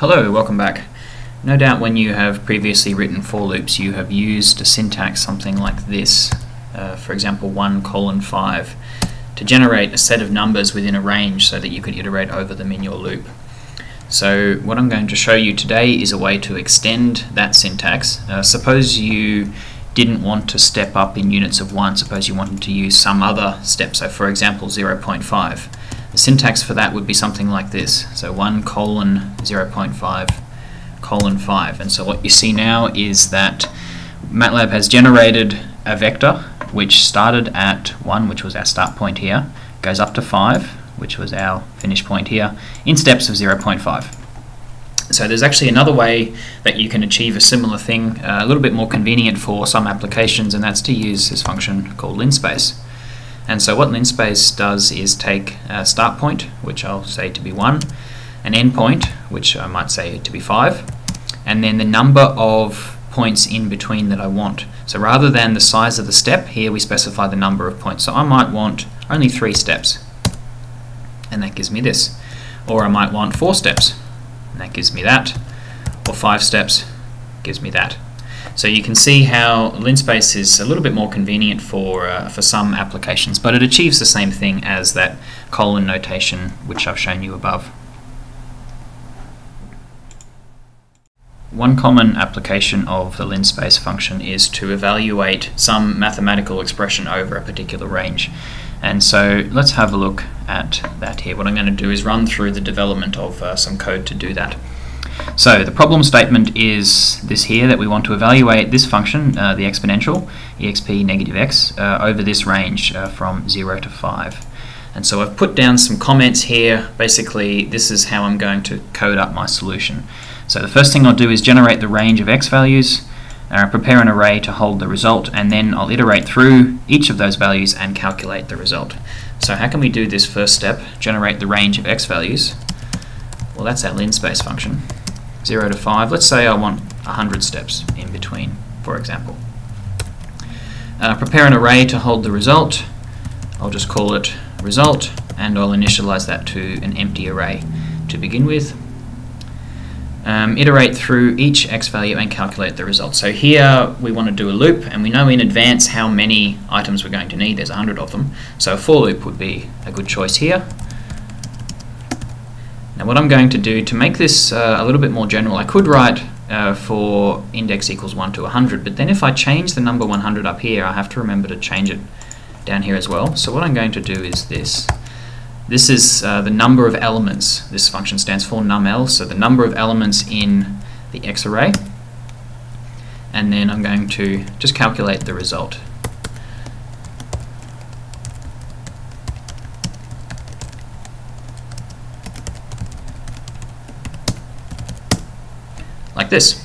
Hello, welcome back. No doubt when you have previously written for loops you have used a syntax something like this, uh, for example 1 colon 5, to generate a set of numbers within a range so that you could iterate over them in your loop. So what I'm going to show you today is a way to extend that syntax. Uh, suppose you didn't want to step up in units of 1, suppose you wanted to use some other step, so for example 0.5. The syntax for that would be something like this. So 1 colon 0.5 colon 5. And so what you see now is that MATLAB has generated a vector which started at 1, which was our start point here, goes up to 5, which was our finish point here, in steps of 0.5. So there's actually another way that you can achieve a similar thing, uh, a little bit more convenient for some applications, and that's to use this function called linspace. And so what linspace does is take a start point, which I'll say to be 1, an end point, which I might say to be 5, and then the number of points in between that I want. So rather than the size of the step, here we specify the number of points. So I might want only 3 steps, and that gives me this. Or I might want 4 steps, and that gives me that. Or 5 steps, gives me that. So you can see how linspace is a little bit more convenient for, uh, for some applications, but it achieves the same thing as that colon notation which I've shown you above. One common application of the linspace function is to evaluate some mathematical expression over a particular range. And so let's have a look at that here. What I'm going to do is run through the development of uh, some code to do that. So the problem statement is this here that we want to evaluate this function, uh, the exponential, exp negative x, uh, over this range uh, from 0 to 5. And so I've put down some comments here. Basically, this is how I'm going to code up my solution. So the first thing I'll do is generate the range of x values, uh, prepare an array to hold the result, and then I'll iterate through each of those values and calculate the result. So how can we do this first step, generate the range of x values? Well, that's our linspace function. 0 to 5. Let's say I want 100 steps in between, for example. Uh, prepare an array to hold the result. I'll just call it result, and I'll initialize that to an empty array to begin with. Um, iterate through each x value and calculate the result. So here we want to do a loop, and we know in advance how many items we're going to need. There's 100 of them. So a for loop would be a good choice here. Now what I'm going to do to make this uh, a little bit more general, I could write uh, for index equals 1 to 100, but then if I change the number 100 up here, I have to remember to change it down here as well. So what I'm going to do is this. This is uh, the number of elements. This function stands for numel, so the number of elements in the x array. And then I'm going to just calculate the result. Like this.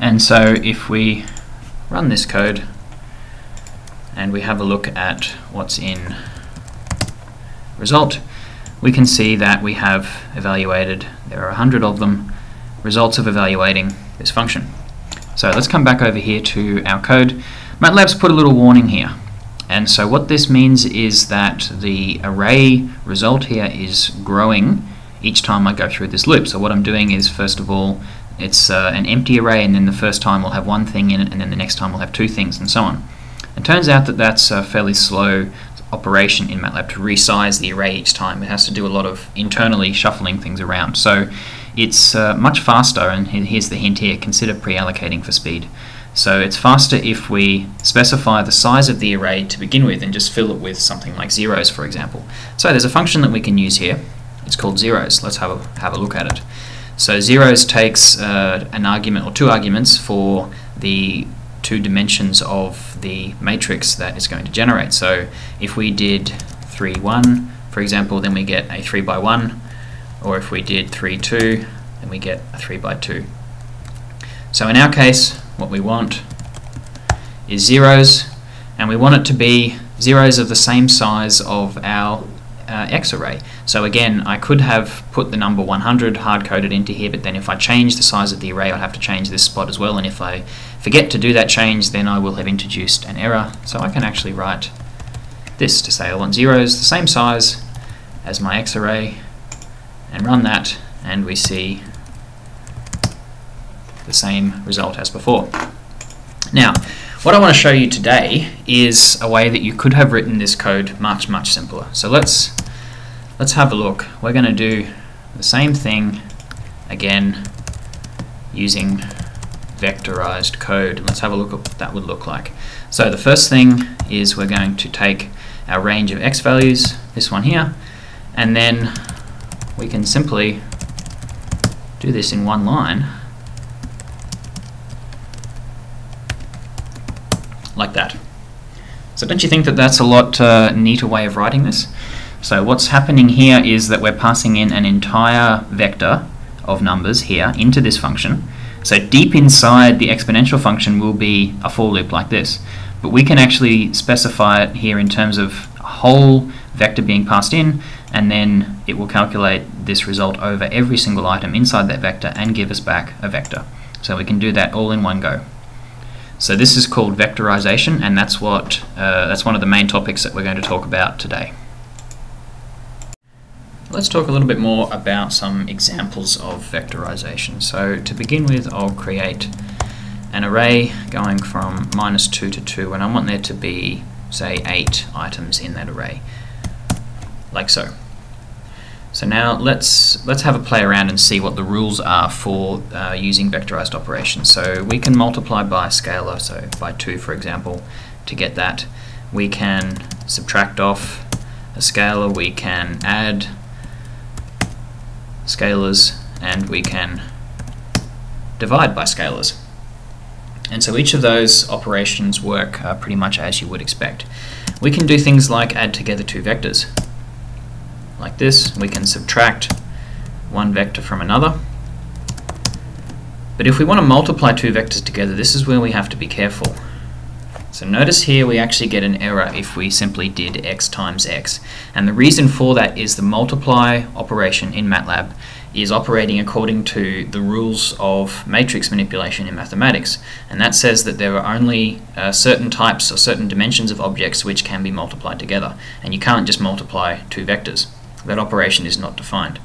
And so if we run this code and we have a look at what's in result, we can see that we have evaluated, there are a hundred of them, results of evaluating this function. So let's come back over here to our code. MATLAB's put a little warning here. And so what this means is that the array result here is growing each time I go through this loop. So what I'm doing is first of all it's uh, an empty array and then the first time we'll have one thing in it and then the next time we'll have two things and so on. It turns out that that's a fairly slow operation in MATLAB to resize the array each time. It has to do a lot of internally shuffling things around. So it's uh, much faster and here's the hint here, consider pre-allocating for speed. So it's faster if we specify the size of the array to begin with and just fill it with something like zeros for example. So there's a function that we can use here it's called zeros. Let's have a, have a look at it. So zeros takes uh, an argument or two arguments for the two dimensions of the matrix that it's going to generate. So if we did 3, 1, for example, then we get a 3 by 1, or if we did 3, 2, then we get a 3 by 2. So in our case, what we want is zeros, and we want it to be zeros of the same size of our uh, X array. So again, I could have put the number 100 hard-coded into here, but then if I change the size of the array, I'll have to change this spot as well, and if I forget to do that change, then I will have introduced an error. So I can actually write this to say I want zeros the same size as my X array, and run that, and we see the same result as before. Now, what I want to show you today is a way that you could have written this code much, much simpler. So let's let's have a look. We're going to do the same thing again using vectorized code. Let's have a look at what that would look like. So the first thing is we're going to take our range of x values, this one here, and then we can simply do this in one line like that. So don't you think that that's a lot uh, neater way of writing this? So what's happening here is that we're passing in an entire vector of numbers here into this function. So deep inside the exponential function will be a for loop like this. But we can actually specify it here in terms of a whole vector being passed in and then it will calculate this result over every single item inside that vector and give us back a vector. So we can do that all in one go. So this is called vectorization and that's what uh, that's one of the main topics that we're going to talk about today. Let's talk a little bit more about some examples of vectorization. So to begin with I'll create an array going from minus 2 to 2 and I want there to be say 8 items in that array like so. So now let's let's have a play around and see what the rules are for uh, using vectorized operations. So we can multiply by a scalar, so by 2 for example, to get that. We can subtract off a scalar, we can add scalars, and we can divide by scalars. And so each of those operations work uh, pretty much as you would expect. We can do things like add together two vectors like this. We can subtract one vector from another. But if we want to multiply two vectors together, this is where we have to be careful. So notice here we actually get an error if we simply did x times x. And the reason for that is the multiply operation in MATLAB is operating according to the rules of matrix manipulation in mathematics. And that says that there are only uh, certain types or certain dimensions of objects which can be multiplied together. And you can't just multiply two vectors that operation is not defined.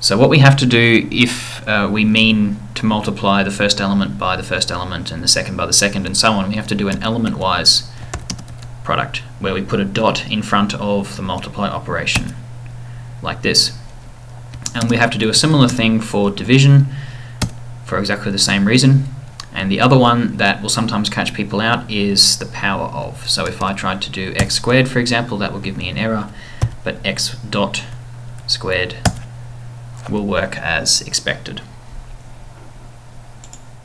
So what we have to do if uh, we mean to multiply the first element by the first element and the second by the second and so on, we have to do an element-wise product where we put a dot in front of the multiply operation like this. And we have to do a similar thing for division for exactly the same reason. And the other one that will sometimes catch people out is the power of. So if I tried to do x squared, for example, that will give me an error but x dot squared will work as expected.